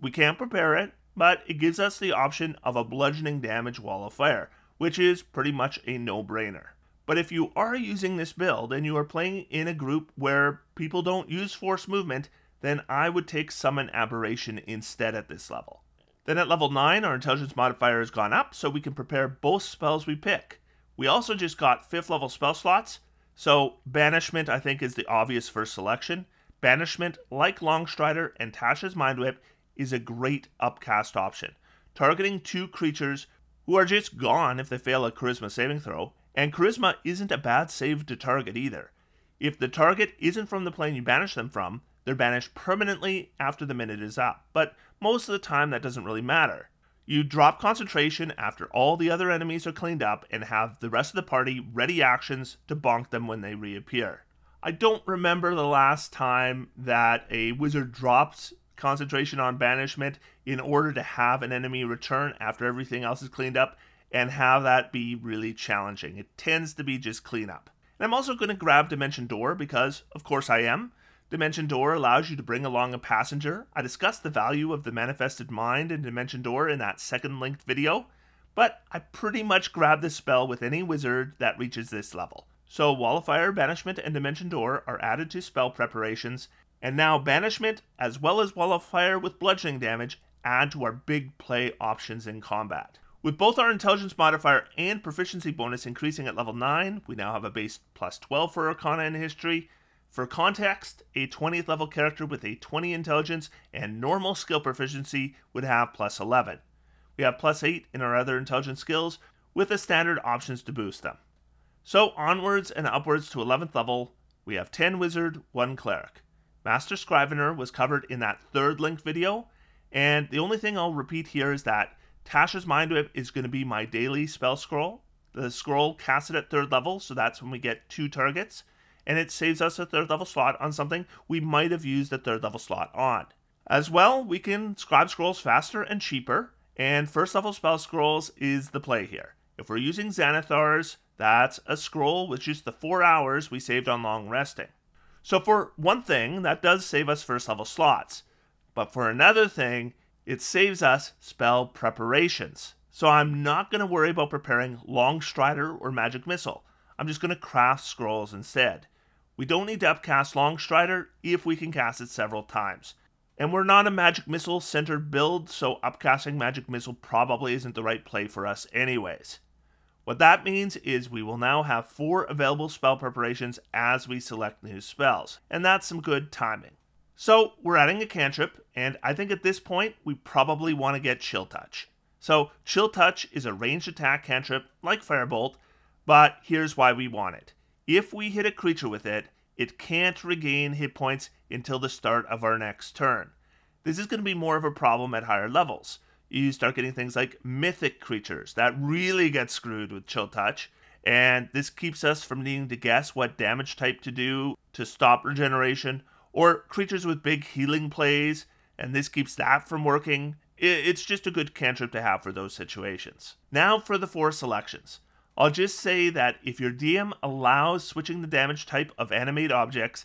We can't prepare it, but it gives us the option of a bludgeoning damage wall of fire, which is pretty much a no-brainer. But if you are using this build and you are playing in a group where people don't use force movement, then I would take Summon Aberration instead at this level. Then at level 9, our intelligence modifier has gone up, so we can prepare both spells we pick. We also just got 5th level spell slots, so Banishment I think is the obvious first selection. Banishment, like Longstrider and Tasha's Mind Whip, is a great upcast option, targeting two creatures who are just gone if they fail a Charisma saving throw, and Charisma isn't a bad save to target either. If the target isn't from the plane you banish them from, they're banished permanently after the minute is up, but most of the time that doesn't really matter. You drop concentration after all the other enemies are cleaned up and have the rest of the party ready actions to bonk them when they reappear. I don't remember the last time that a wizard drops concentration on banishment in order to have an enemy return after everything else is cleaned up and have that be really challenging. It tends to be just cleanup. And I'm also going to grab Dimension Door because, of course, I am. Dimension Door allows you to bring along a passenger. I discussed the value of the Manifested Mind in Dimension Door in that second linked video, but I pretty much grab this spell with any wizard that reaches this level. So Wall of Fire, Banishment, and Dimension Door are added to spell preparations, and now Banishment, as well as Wall of Fire with bludgeoning damage, add to our big play options in combat. With both our intelligence modifier and proficiency bonus increasing at level 9, we now have a base plus 12 for Arcana and History, for context, a 20th level character with a 20 intelligence and normal skill proficiency would have plus 11. We have plus 8 in our other intelligence skills with the standard options to boost them. So onwards and upwards to 11th level, we have 10 wizard, 1 cleric. Master Scrivener was covered in that third link video, and the only thing I'll repeat here is that Tasha's Mind Whip is going to be my daily spell scroll. The scroll casts it at third level, so that's when we get two targets and it saves us a third level slot on something we might have used a third level slot on. As well, we can scribe scrolls faster and cheaper, and first level spell scrolls is the play here. If we're using Xanathars, that's a scroll with just the 4 hours we saved on long resting. So for one thing, that does save us first level slots. But for another thing, it saves us spell preparations. So I'm not going to worry about preparing Long Strider or Magic Missile. I'm just going to craft scrolls instead. We don't need to upcast Longstrider if we can cast it several times. And we're not a Magic Missile centered build, so upcasting Magic Missile probably isn't the right play for us anyways. What that means is we will now have four available spell preparations as we select new spells, and that's some good timing. So we're adding a cantrip, and I think at this point we probably want to get Chill Touch. So Chill Touch is a ranged attack cantrip like Firebolt, but here's why we want it. If we hit a creature with it, it can't regain hit points until the start of our next turn. This is going to be more of a problem at higher levels. You start getting things like mythic creatures that really get screwed with Chill Touch, and this keeps us from needing to guess what damage type to do to stop regeneration, or creatures with big healing plays, and this keeps that from working. It's just a good cantrip to have for those situations. Now for the four selections. I'll just say that if your DM allows switching the damage type of animate objects,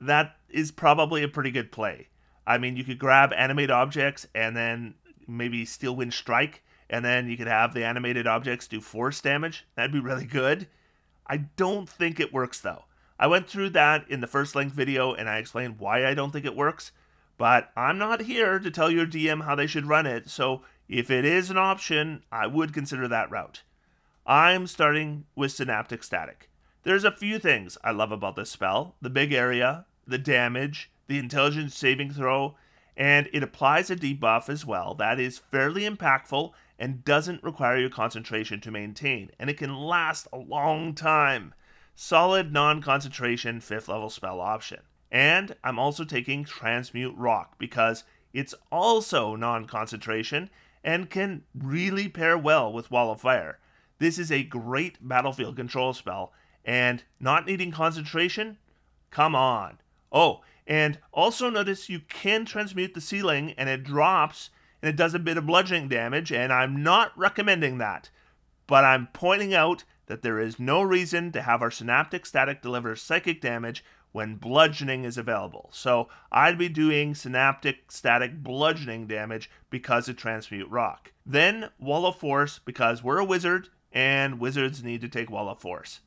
that is probably a pretty good play. I mean, you could grab animate objects and then maybe Steel Wind Strike, and then you could have the animated objects do force damage. That'd be really good. I don't think it works though. I went through that in the first length video and I explained why I don't think it works, but I'm not here to tell your DM how they should run it, so if it is an option, I would consider that route. I'm starting with Synaptic Static. There's a few things I love about this spell the big area, the damage, the intelligence saving throw, and it applies a debuff as well that is fairly impactful and doesn't require your concentration to maintain, and it can last a long time. Solid non concentration 5th level spell option. And I'm also taking Transmute Rock because it's also non concentration and can really pair well with Wall of Fire. This is a great battlefield control spell, and not needing concentration? Come on. Oh, and also notice you can transmute the ceiling and it drops and it does a bit of bludgeoning damage, and I'm not recommending that. But I'm pointing out that there is no reason to have our synaptic static deliver psychic damage when bludgeoning is available. So I'd be doing synaptic static bludgeoning damage because of transmute rock. Then wall of force because we're a wizard and wizards need to take wall of force.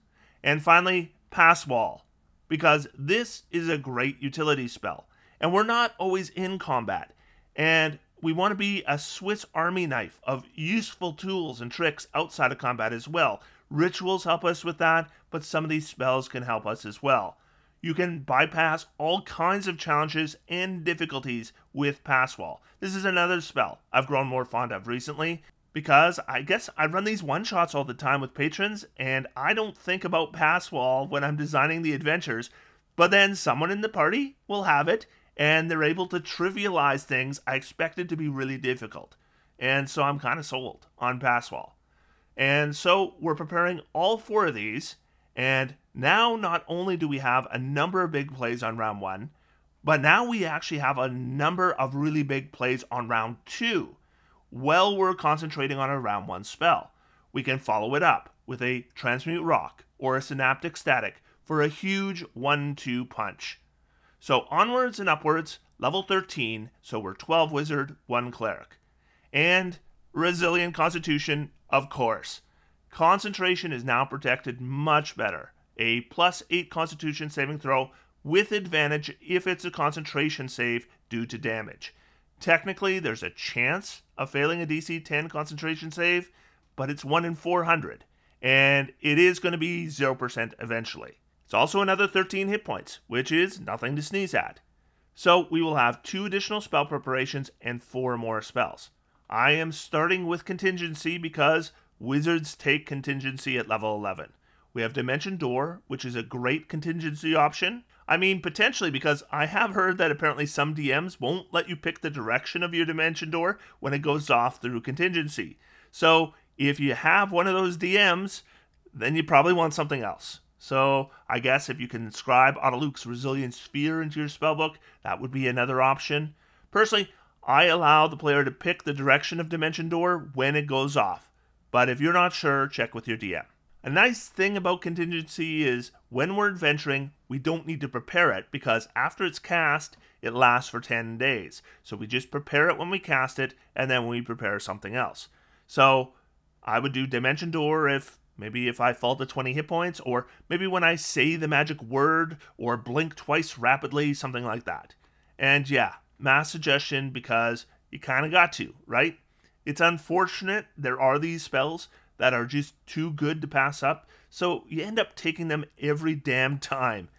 And finally, pass wall because this is a great utility spell and we're not always in combat. And we want to be a Swiss army knife of useful tools and tricks outside of combat as well. Rituals help us with that, but some of these spells can help us as well. You can bypass all kinds of challenges and difficulties with Passwall. This is another spell I've grown more fond of recently because I guess I run these one shots all the time with patrons and I don't think about Passwall when I'm designing the adventures, but then someone in the party will have it and they're able to trivialize things I expected to be really difficult. And so I'm kind of sold on Passwall. And so we're preparing all four of these and now, not only do we have a number of big plays on round one, but now we actually have a number of really big plays on round two. While we're concentrating on a round one spell, we can follow it up with a Transmute Rock or a Synaptic Static for a huge 1 2 punch. So, onwards and upwards, level 13, so we're 12 Wizard, 1 Cleric. And Resilient Constitution, of course. Concentration is now protected much better. A plus 8 Constitution saving throw with advantage if it's a concentration save due to damage. Technically, there's a chance of failing a DC 10 concentration save, but it's 1 in 400, and it is going to be 0% eventually. It's also another 13 hit points, which is nothing to sneeze at. So we will have two additional spell preparations and four more spells. I am starting with contingency because Wizards take contingency at level 11. We have Dimension Door, which is a great contingency option. I mean, potentially because I have heard that apparently some DMs won't let you pick the direction of your Dimension Door when it goes off through contingency. So if you have one of those DMs, then you probably want something else. So I guess if you can inscribe Otiluke's Resilient Sphere into your spellbook, that would be another option. Personally, I allow the player to pick the direction of Dimension Door when it goes off. But if you're not sure, check with your DM. A nice thing about contingency is when we're adventuring, we don't need to prepare it because after it's cast, it lasts for 10 days. So we just prepare it when we cast it and then we prepare something else. So I would do Dimension Door if maybe if I fall to 20 hit points, or maybe when I say the magic word or blink twice rapidly, something like that. And yeah, mass suggestion because you kind of got to, right? It's unfortunate there are these spells that are just too good to pass up, so you end up taking them every damn time.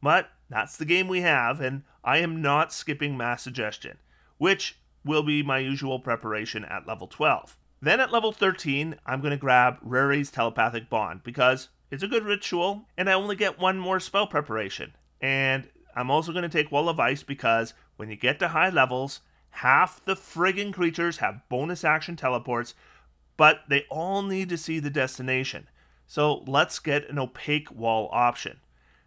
But that's the game we have, and I am not skipping Mass Suggestion, which will be my usual preparation at level 12. Then at level 13, I'm going to grab Rary's Telepathic Bond because it's a good ritual, and I only get one more spell preparation. And I'm also going to take Wall of Ice because when you get to high levels, Half the friggin' creatures have bonus action teleports, but they all need to see the destination. So let's get an opaque wall option.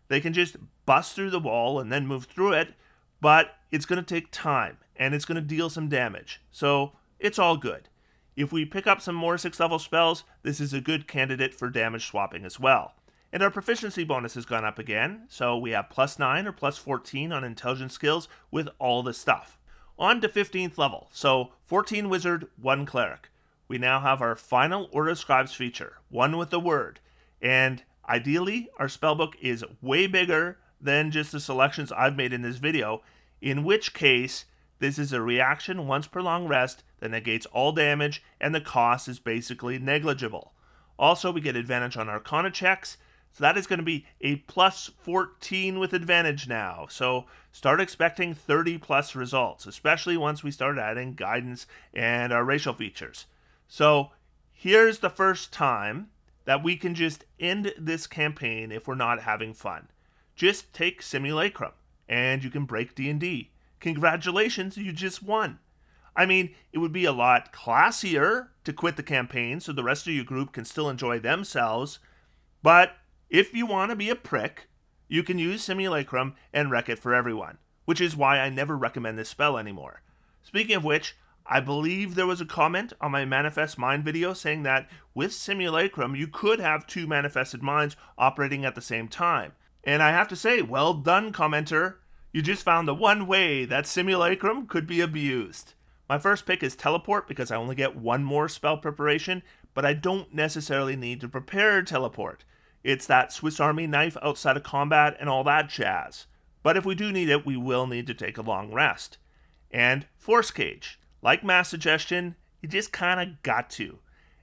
They can just bust through the wall and then move through it, but it's going to take time and it's going to deal some damage. So it's all good. If we pick up some more 6 level spells, this is a good candidate for damage swapping as well. And our proficiency bonus has gone up again, so we have plus 9 or plus 14 on intelligence skills with all the stuff. On to 15th level, so 14 wizard, 1 cleric. We now have our final Order Scribes feature, one with the word, and Ideally, our spellbook is way bigger than just the selections I've made in this video, in which case this is a reaction once per long rest that negates all damage and the cost is basically negligible. Also, we get advantage on Arcana checks, so that is going to be a plus 14 with advantage now. So start expecting 30 plus results, especially once we start adding guidance and our racial features. So here's the first time that we can just end this campaign if we're not having fun. Just take Simulacrum and you can break D&D. Congratulations, you just won. I mean, it would be a lot classier to quit the campaign so the rest of your group can still enjoy themselves, but if you want to be a prick, you can use Simulacrum and wreck it for everyone, which is why I never recommend this spell anymore. Speaking of which, I believe there was a comment on my Manifest Mind video saying that with Simulacrum, you could have two manifested minds operating at the same time. And I have to say, well done, commenter. You just found the one way that Simulacrum could be abused. My first pick is Teleport because I only get one more spell preparation, but I don't necessarily need to prepare Teleport. It's that Swiss Army knife outside of combat and all that jazz. But if we do need it, we will need to take a long rest. And Force Cage. Like Mass Suggestion, you just kind of got to.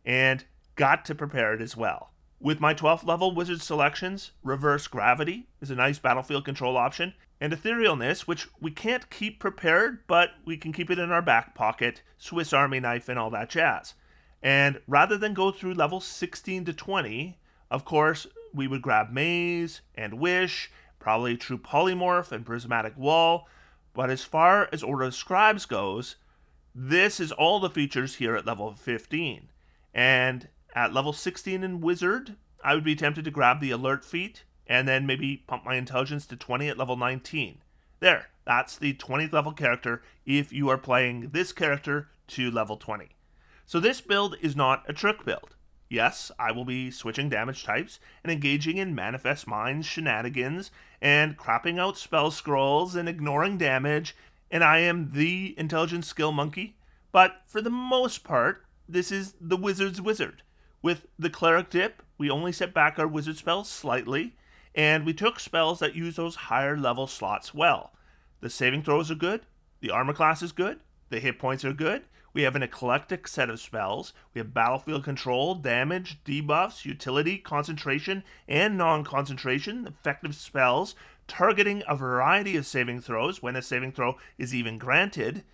And got to prepare it as well. With my 12th level wizard selections, Reverse Gravity is a nice battlefield control option, and Etherealness, which we can't keep prepared, but we can keep it in our back pocket, Swiss Army knife, and all that jazz. And rather than go through level 16 to 20, of course, we would grab Maze and Wish, probably True Polymorph and Prismatic Wall. But as far as Order of Scribes goes, this is all the features here at level 15. And at level 16 in Wizard, I would be tempted to grab the Alert feat and then maybe pump my intelligence to 20 at level 19. There, that's the 20th level character if you are playing this character to level 20. So this build is not a trick build. Yes, I will be switching damage types and engaging in Manifest Minds shenanigans and crapping out spell scrolls and ignoring damage, and I am the intelligence skill monkey. But for the most part, this is the wizard's wizard. With the cleric dip, we only set back our wizard spells slightly, and we took spells that use those higher level slots well. The saving throws are good, the armor class is good, the hit points are good, we have an eclectic set of spells. We have battlefield control, damage, debuffs, utility, concentration, and non concentration, effective spells, targeting a variety of saving throws when a saving throw is even granted.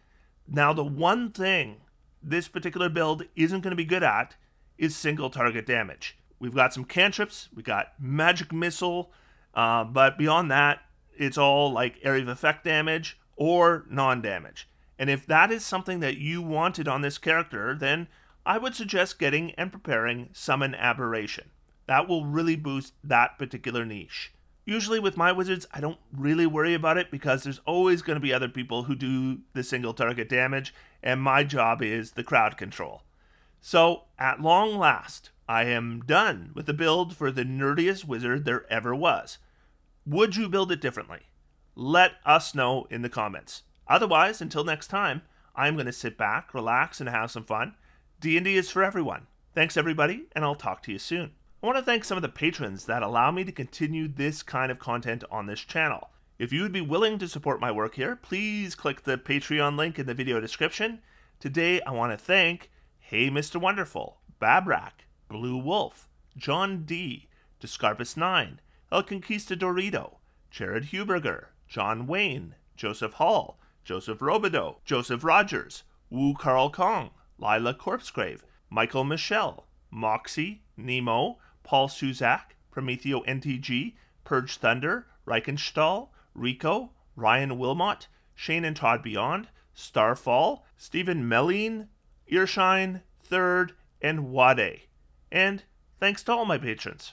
Now, the one thing this particular build isn't going to be good at is single target damage. We've got some cantrips, we got magic missile, uh, but beyond that, it's all like area of effect damage or non damage. And if that is something that you wanted on this character, then I would suggest getting and preparing Summon Aberration. That will really boost that particular niche. Usually with my wizards, I don't really worry about it because there's always going to be other people who do the single target damage, and my job is the crowd control. So, at long last, I am done with the build for the nerdiest wizard there ever was. Would you build it differently? Let us know in the comments. Otherwise, until next time, I'm going to sit back, relax, and have some fun. D&D is for everyone. Thanks, everybody, and I'll talk to you soon. I want to thank some of the patrons that allow me to continue this kind of content on this channel. If you would be willing to support my work here, please click the Patreon link in the video description. Today, I want to thank Hey Mr. Wonderful, Babrak, Blue Wolf, John D, Descarpus9, El Conquistadorito, Jared Huberger, John Wayne, Joseph Hall, Joseph Robideau, Joseph Rogers, Wu Carl Kong, Lila Corpsegrave, Michael Michelle, Moxie, Nemo, Paul Suzak, Prometheo NTG, Purge Thunder, Reichenstahl, Rico, Ryan Wilmot, Shane and Todd Beyond, Starfall, Stephen Melline, Earshine, Third, and Wade. And thanks to all my patrons.